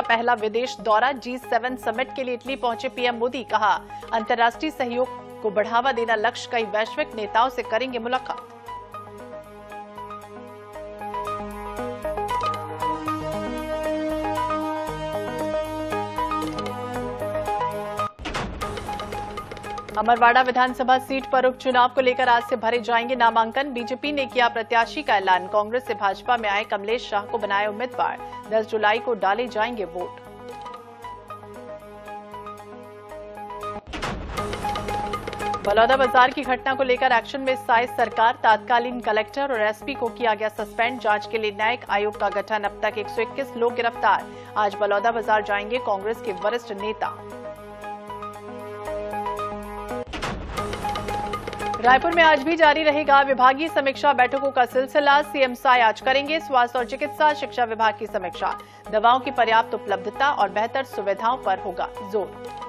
का पहला विदेश दौरा जी सेवन समिट के लिए इटली पहुँचे पीएम मोदी, कहा, अंतर्राष्ट्रीय सहयोग को बढ़ावा देना लक्ष्य कई वैश्विक नेताओं से करेंगे मुलाकात। अमरवाड़ा विधानसभा सीट पर उपचुनाव को लेकर आज से भरे जाएँगे नामांकन। बीजेपी ने किया प्रत्याशी का ऐलान। कांग्रेस से भाजपा में आए कमलेश शाह को बनाए उम्मीदवार। 10 जुलाई को डाले जाएँगे वोट। बलौदा बाज़ार की घटना को लेकर एक्शन में साय सरकार। तात्कालीन कलेक्टर और एसपी को किया गया सस्पेंड। जाँच के लिए न्यायिक आयोग का गठन। अब तक 121 लोग गिरफ़्तार। आज बलौदा बाज़ार जाएँगे कांग्रेस के वरिष्ठ नेता। रायपुर में आज भी जारी रहेगा विभागीय समीक्षा बैठकों का सिलसिला। सीएम साय आज करेंगे स्वास्थ्य और चिकित्सा, शिक्षा विभाग की समीक्षा। दवाओं की पर्याप्त उपलब्धता और बेहतर सुविधाओं पर होगा ज़ोर।